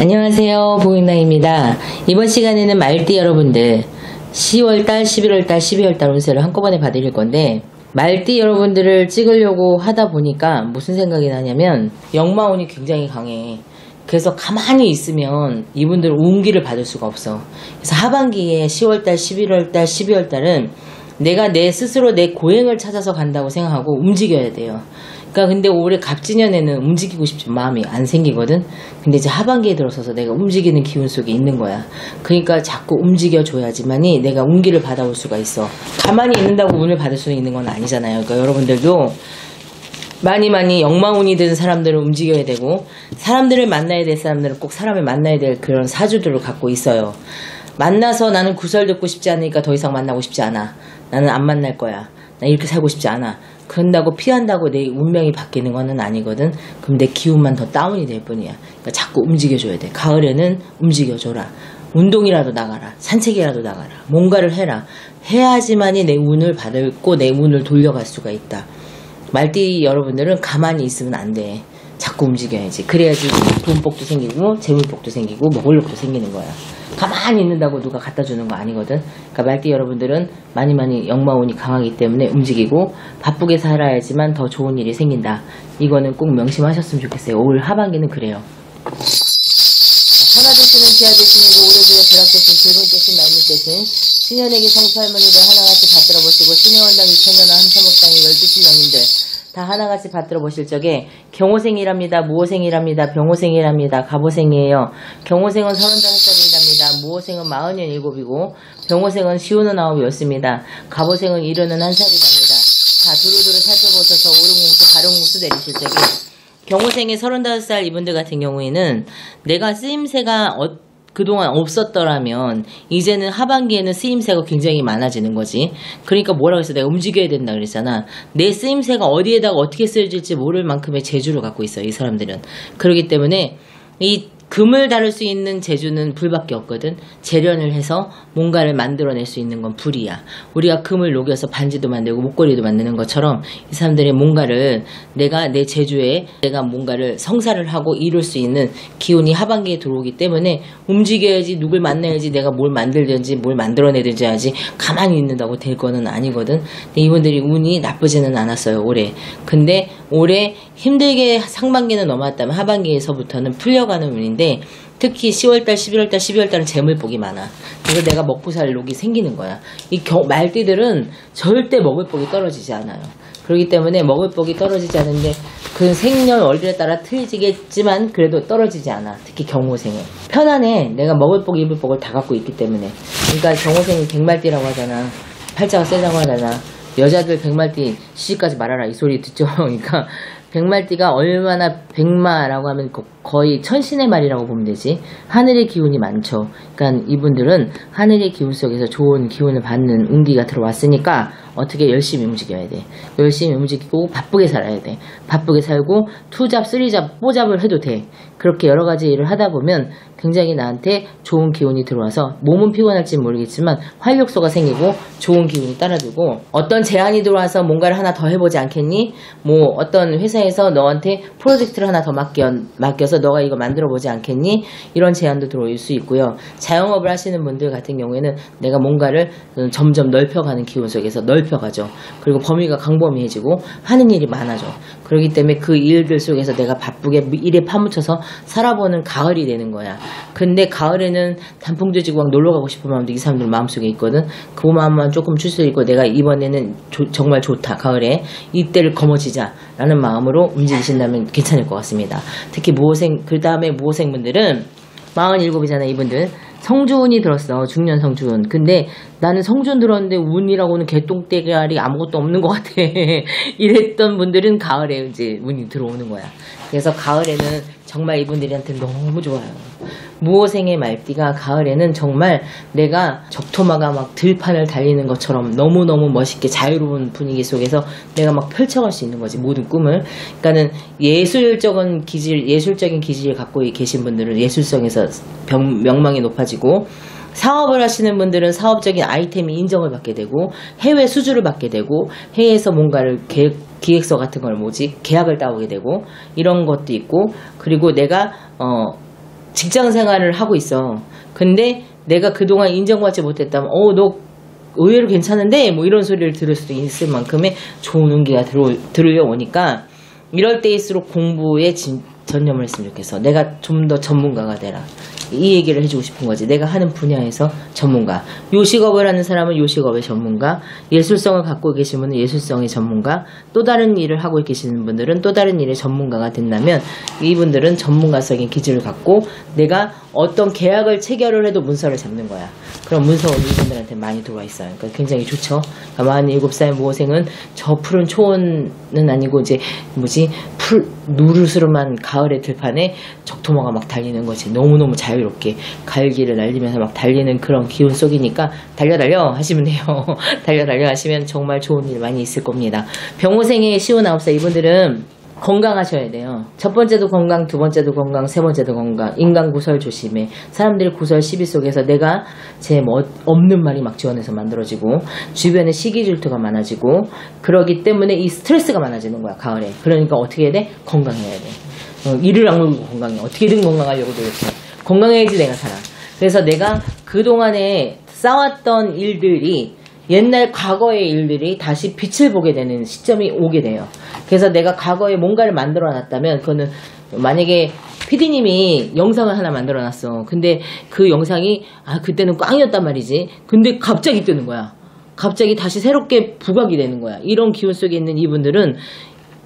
안녕하세요. 보잉나입니다. 이번 시간에는 말띠 여러분들 10월달, 11월달, 12월달 운세를 한꺼번에 봐드릴 건데 말띠 여러분들을 찍으려고 하다 보니까 무슨 생각이 나냐면 역마운이 굉장히 강해. 그래서 가만히 있으면 이분들 운기를 받을 수가 없어. 그래서 하반기에 10월달, 11월달, 12월달은 내가 내 스스로 내 고행을 찾아서 간다고 생각하고 움직여야 돼요. 그러니까 근데 올해 갑진년에는 움직이고 싶지 마음이 안 생기거든. 근데 이제 하반기에 들어서서 내가 움직이는 기운 속에 있는 거야. 그러니까 자꾸 움직여 줘야지만이 내가 운기를 받아올 수가 있어. 가만히 있는다고 운을 받을 수 있는 건 아니잖아요. 그러니까 여러분들도 많이 많이 역마운이 든 사람들을 움직여야 되고 사람들을 만나야 될 사람들은 꼭 사람을 만나야 될 그런 사주들을 갖고 있어요. 만나서 나는 구설 듣고 싶지 않으니까 더 이상 만나고 싶지 않아. 나는 안 만날 거야. 나 이렇게 살고 싶지 않아. 그런다고 피한다고 내 운명이 바뀌는 거는 아니거든. 그럼 내 기운만 더 다운이 될 뿐이야. 그러니까 자꾸 움직여줘야 돼. 가을에는 움직여줘라. 운동이라도 나가라. 산책이라도 나가라. 뭔가를 해라. 해야지만이 내 운을 받고 내 운을 돌려갈 수가 있다. 말띠 여러분들은 가만히 있으면 안 돼. 자꾸 움직여야지. 그래야지 돈복도 생기고 재물복도 생기고 먹을 것도 생기는 거야. 가만히 있는다고 누가 갖다 주는 거 아니거든. 그러니까 말띠 여러분들은 많이 많이 역마운이 강하기 때문에 움직이고 바쁘게 살아야지만 더 좋은 일이 생긴다. 이거는 꼭 명심하셨으면 좋겠어요. 올 하반기는 그래요. 하나 되시는 지하 올해 중에 벼락 대신 붉은 대신 말물 대신 신현에게 성수 할머니들 하나같이 받들어 보시고 신혜원당 2천년화 함사목당의 12시 명인들 다 하나같이 받들어 보실 적에 경호생이랍니다. 무호생이랍니다. 병호생이랍니다. 갑호생이에요. 경호생은 35살이랍니다. 무호생은 47이고 병호생은 시우는 9이었습니다. 갑호생은 71살이랍니다. 다 두루두루 살펴보셔서 오름공수 바른공수 내리실 적에 경호생의 35살 이분들 같은 경우에는 내가 쓰임새가 어, 그동안 없었더라면 이제는 하반기에는 쓰임새가 굉장히 많아지는 거지. 그러니까 뭐라고 해서 내가 움직여야 된다 그랬잖아. 내 쓰임새가 어디에다가 어떻게 쓰여질지 모를 만큼의 재주를 갖고 있어요. 이 사람들은. 그렇기 때문에 이 금을 다룰 수 있는 재주는 불밖에 없거든. 재련을 해서 뭔가를 만들어낼 수 있는 건 불이야. 우리가 금을 녹여서 반지도 만들고 목걸이도 만드는 것처럼 이 사람들이 뭔가를 내가 내 재주에 내가 뭔가를 성사를 하고 이룰 수 있는 기운이 하반기에 들어오기 때문에 움직여야지 누굴 만나야지 내가 뭘 만들든지 뭘 만들어내든지 하지 가만히 있는다고 될 거는 아니거든. 근데 이분들이 운이 나쁘지는 않았어요 올해. 근데 올해 힘들게 상반기는 넘어왔다면 하반기에서부터는 풀려가는 운인데 특히 10월달, 11월달, 12월달은 재물복이 많아. 그래서 내가 먹고 살 녹이 생기는 거야. 이 겨, 말띠들은 절대 먹을 복이 떨어지지 않아요. 그렇기 때문에 먹을 복이 떨어지지 않은데 그 생년 월일에 따라 틀리겠지만 그래도 떨어지지 않아. 특히 경호생은. 편안해. 내가 먹을 복, 입을 복을 다 갖고 있기 때문에. 그러니까 경호생이 백말띠라고 하잖아. 팔자가 세다고 하잖아. 여자들 백말띠 시집까지 말하라 이 소리 듣죠. 그러니까 백말띠가 얼마나 백마라고 하면 거의 천신의 말이라고 보면 되지. 하늘의 기운이 많죠. 그러니까 이분들은 하늘의 기운 속에서 좋은 기운을 받는 운기가 들어왔으니까 어떻게 열심히 움직여야 돼. 열심히 움직이고 바쁘게 살아야 돼. 바쁘게 살고 투잡, 쓰리잡, 뽀잡을 해도 돼. 그렇게 여러 가지 일을 하다 보면 굉장히 나한테 좋은 기운이 들어와서 몸은 피곤할지 모르겠지만 활력소가 생기고 좋은 기운이 따라들고 어떤 제안이 들어와서 뭔가를 하나 더 해보지 않겠니? 뭐 어떤 회사에서 너한테 프로젝트를 하나 더 맡겨, 맡겨서 너가 이거 만들어 보지 않겠니? 이런 제안도 들어올 수 있고요. 자영업을 하시는 분들 같은 경우에는 내가 뭔가를 점점 넓혀가는 기운 속에서 넓혀가죠. 그리고 범위가 강범위해지고 하는 일이 많아져. 그렇기 때문에 그 일들 속에서 내가 바쁘게 일에 파묻혀서 살아보는 가을이 되는 거야. 근데 가을에는 단풍도 지고 막 놀러 가고 싶은 마음도 이 사람들 마음속에 있거든. 그 마음만 조금 출수 있고 내가 이번에는 조, 정말 좋다. 가을에 이때를 거머쥐자라는 마음으로 움직이신다면 괜찮을 것 같습니다. 특히 모호생 그 다음에 모호생분들은 47이잖아 이분들 성주운이 들었어. 중년 성주운. 근데 나는 성주운 들었는데 운이라고는 개똥대가리 아무것도 없는 것 같아. 이랬던 분들은 가을에 이제 운이 들어오는 거야. 그래서 가을에는 정말 이분들한테 너무 좋아요 무호생의 말띠가 가을에는 정말 내가 적토마가 막 들판을 달리는 것처럼 너무너무 멋있게 자유로운 분위기 속에서 내가 막 펼쳐갈 수 있는 거지 모든 꿈을. 그러니까는 예술적인 기질 예술적인 기질을 갖고 계신 분들은 예술성에서 병, 명망이 높아지고 사업을 하시는 분들은 사업적인 아이템이 인정을 받게 되고 해외 수주를 받게 되고 해외에서 뭔가를 계획, 기획서 같은 걸 뭐지? 계약을 따오게 되고 이런 것도 있고 그리고 내가 어 직장 생활을 하고 있어. 근데 내가 그동안 인정받지 못했다면, 어, 너 의외로 괜찮은데? 뭐 이런 소리를 들을 수도 있을 만큼의 좋은 운기가 들어, 들려오니까, 이럴 때일수록 공부에 진, 전념을 했으면 좋겠어. 내가 좀 더 전문가가 되라. 이 얘기를 해주고 싶은 거지. 내가 하는 분야에서 전문가. 요식업을 하는 사람은 요식업의 전문가. 예술성을 갖고 계신 분은 예술성의 전문가. 또 다른 일을 하고 계시는 분들은 또 다른 일의 전문가가 된다면 이분들은 전문가성의 기질을 갖고 내가 어떤 계약을 체결을 해도 문서를 잡는 거야. 그럼 문서는 이분들한테 많이 들어와 있어요. 그러니까 굉장히 좋죠. 그러니까 47살 모생은 저 푸른 초원은 아니고 이제 뭐지 풀 누르스름한 가을의 들판에 적토마가 막 달리는 거지. 너무너무 자유롭게 갈기를 날리면서 막 달리는 그런 기운 속이니까 달려 달려 하시면 돼요. 달려 달려 하시면 정말 좋은 일 많이 있을 겁니다. 병호생의 59살 이분들은 건강하셔야 돼요. 첫 번째도 건강, 두 번째도 건강, 세 번째도 건강. 인간 구설 조심해. 사람들이 구설 시비 속에서 내가 제 뭐 없는 말이 막 지원해서 만들어지고 주변에 시기 질투가 많아지고 그러기 때문에 이 스트레스가 많아지는 거야 가을에. 그러니까 어떻게 해야 돼? 건강해야 돼. 어, 이를 악물고 건강해. 어떻게든 건강하려고 노력해. 건강해야지 내가 살아. 그래서 내가 그 동안에 쌓았던 일들이 옛날 과거의 일들이 다시 빛을 보게 되는 시점이 오게 돼요. 그래서 내가 과거에 뭔가를 만들어 놨다면 그거는 만약에 피디님이 영상을 하나 만들어 놨어. 근데 그 영상이 아 그때는 꽝이었단 말이지. 근데 갑자기 뜨는 거야. 갑자기 다시 새롭게 부각이 되는 거야. 이런 기운 속에 있는 이분들은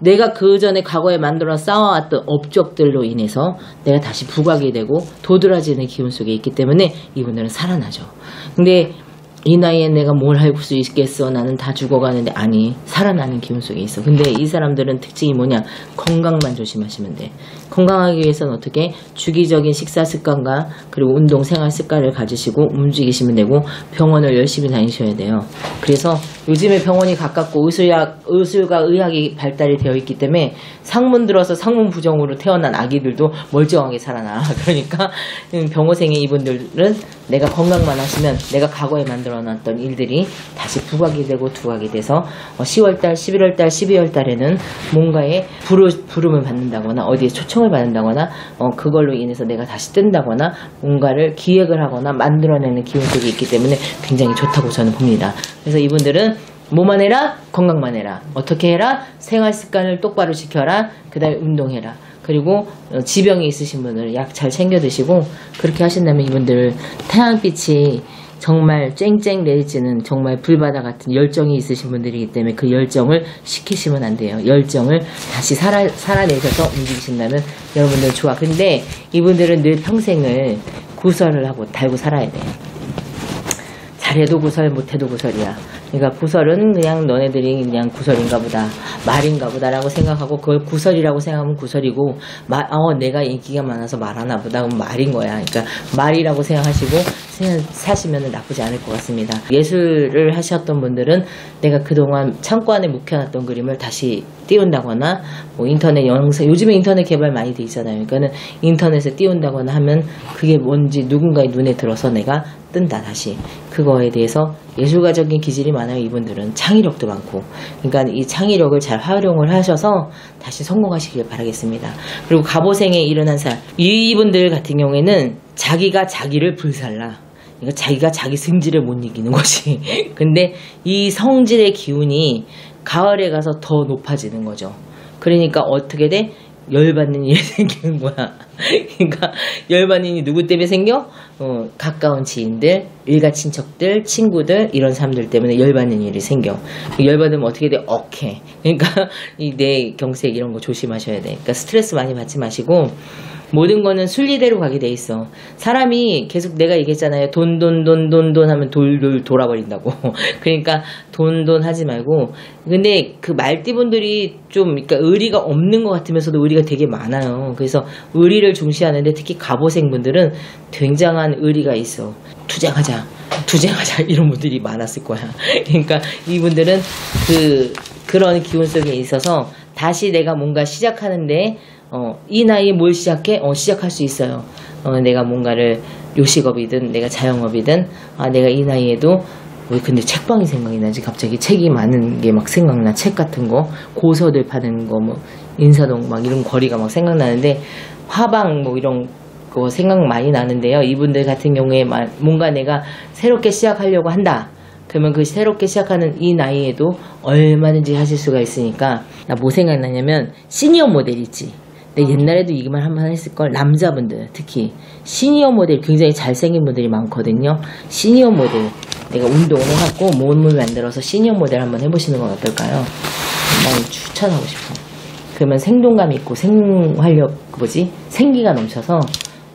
내가 그 전에 과거에 만들어 쌓아왔던 업적들로 인해서 내가 다시 부각이 되고 도드라지는 기운 속에 있기 때문에 이분들은 살아나죠. 근데 이 나이에 내가 뭘 할 수 있겠어? 나는 다 죽어가는데 아니 살아나는 기운 속에 있어. 근데 이 사람들은 특징이 뭐냐? 건강만 조심하시면 돼. 건강하기 위해서는 어떻게 주기적인 식사 습관과 그리고 운동 생활 습관을 가지시고 움직이시면 되고 병원을 열심히 다니셔야 돼요. 그래서 요즘에 병원이 가깝고 의술약, 의술과 의학이 발달이 되어 있기 때문에 상문 들어서 상문 부정으로 태어난 아기들도 멀쩡하게 살아나. 그러니까 병호생의 이분들은 내가 건강만 하시면 내가 과거에 만들어 놨던 일들이 다시 부각이 되고 두각이 돼서 10월달, 11월달, 12월달에는 뭔가에 부르, 부름을 받는다거나 어디에 초청을 받는다거나 어, 그걸로 인해서 내가 다시 뜬다거나 뭔가를 기획을 하거나 만들어내는 기운 속에 있기 때문에 굉장히 좋다고 저는 봅니다. 그래서 이분들은 뭐만 해라? 건강만 해라. 어떻게 해라? 생활 습관을 똑바로 지켜라. 그 다음에 운동해라. 그리고 어, 지병이 있으신 분들 약 잘 챙겨 드시고 그렇게 하신다면 이분들 태양빛이 정말 쨍쨍 내리지는 정말 불바다 같은 열정이 있으신 분들이기 때문에 그 열정을 식히시면 안 돼요. 열정을 다시 살아, 살아내셔서 움직이신다면 여러분들 좋아. 근데 이분들은 늘 평생을 구설을 하고 달고 살아야 돼요. 잘해도 구설, 못해도 구설이야. 그러니까 구설은 그냥 너네들이 그냥 구설인가 보다, 말인가 보다라고 생각하고 그걸 구설이라고 생각하면 구설이고, 말, 어, 내가 인기가 많아서 말하나 보다, 그럼 말인 거야. 그러니까 말이라고 생각하시고 사시면 나쁘지 않을 것 같습니다. 예술을 하셨던 분들은 내가 그동안 창고 안에 묵혀놨던 그림을 다시 띄운다거나, 뭐 인터넷 영상, 요즘에 인터넷 개발 많이 돼 있잖아요. 그러니까는 인터넷에 띄운다거나 하면 그게 뭔지 누군가의 눈에 들어서 내가 뜬다, 다시. 그거에 대해서 예술가적인 기질이 많아요, 이분들은. 창의력도 많고. 그러니까 이 창의력을 잘 활용을 하셔서 다시 성공하시길 바라겠습니다. 그리고 갑오생에 일어난 사람. 이분들 같은 경우에는 자기가 자기를 불살라. 그러니까 자기가 자기 승질을 못 이기는 것이. 근데 이 성질의 기운이 가을에 가서 더 높아지는 거죠. 그러니까 어떻게 돼? 열받는 일이 생기는 거야. 그러니까 열받는 일이 누구 때문에 생겨? 어, 가까운 지인들, 일가 친척들, 친구들 이런 사람들 때문에 열받는 일이 생겨. 열받으면 어떻게 돼? 억해. 그러니까 이 내 경색 이런 거 조심하셔야 돼. 그러니까 스트레스 많이 받지 마시고 모든 거는 순리대로 가게 돼 있어. 사람이 계속 내가 얘기했잖아요. 돈, 돈, 돈, 돈, 돈 하면 돌돌 돌아버린다고. 그러니까 돈, 돈 하지 말고. 근데 그 말띠분들이 좀, 그러니까 의리가 없는 것 같으면서도 의리가 되게 많아요. 그래서 의리를 중시하는데 특히 갑오생분들은 굉장한 의리가 있어. 투쟁하자. 투쟁하자. 이런 분들이 많았을 거야. 그러니까 이분들은 그, 그런 기운 속에 있어서 다시 내가 뭔가 시작하는데 어, 이 나이에 뭘 시작해? 어, 시작할 수 있어요. 어, 내가 뭔가를 요식업이든 내가 자영업이든 아, 내가 이 나이에도 왜 근데 책방이 생각이 나지? 갑자기 책이 많은 게 막 생각나. 책 같은 거, 고서들 파는 거, 뭐 인사동 막 이런 거리가 막 생각나는데 화방 뭐 이런 거 생각 많이 나는데요. 이분들 같은 경우에 마- 뭔가 내가 새롭게 시작하려고 한다. 그러면 그 새롭게 시작하는 이 나이에도 얼마든지 하실 수가 있으니까 나 뭐 생각나냐면 시니어 모델 있지. 근데 옛날에도 이기만 한번 했을 걸 남자분들 특히 시니어 모델 굉장히 잘생긴 분들이 많거든요. 시니어 모델 내가 운동을 해갖고 몸을 만들어서 시니어 모델 한번 해보시는 건 어떨까요? 난 추천하고 싶어. 그러면 생동감 있고 생활력 그 뭐지 생기가 넘쳐서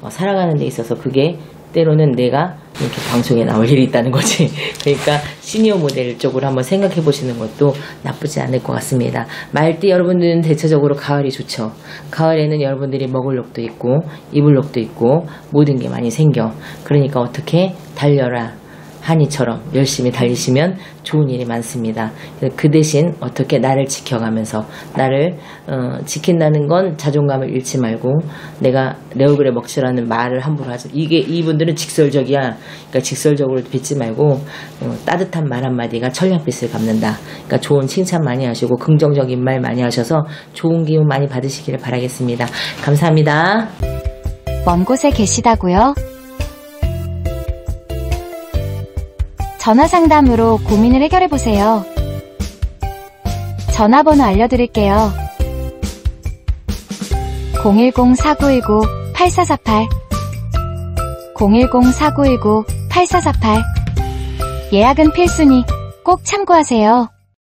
어, 살아가는 데 있어서 그게 때로는 내가 이렇게 방송에 나올 일이 있다는 거지. 그러니까 시니어 모델 쪽으로 한번 생각해 보시는 것도 나쁘지 않을 것 같습니다. 말띠 여러분들은 대체적으로 가을이 좋죠. 가을에는 여러분들이 먹을 록도 있고 입을 록도 있고 모든 게 많이 생겨. 그러니까 어떻게 달려라. 한이처럼 열심히 달리시면 좋은 일이 많습니다. 그 대신 어떻게 나를 지켜가면서 나를 어, 지킨다는 건 자존감을 잃지 말고 내가 내 얼굴에 먹칠하는 말을 함부로 하죠. 이게 이분들은 직설적이야. 그러니까 직설적으로 빚지 말고 어, 따뜻한 말 한마디가 천냥빛을 갚는다. 그러니까 좋은 칭찬 많이 하시고 긍정적인 말 많이 하셔서 좋은 기운 많이 받으시기를 바라겠습니다. 감사합니다. 먼 곳에 계시다고요? 전화 상담으로 고민을 해결해 보세요. 전화번호 알려드릴게요. 010-4919-8448 010-4919-8448 예약은 필수니 꼭 참고하세요.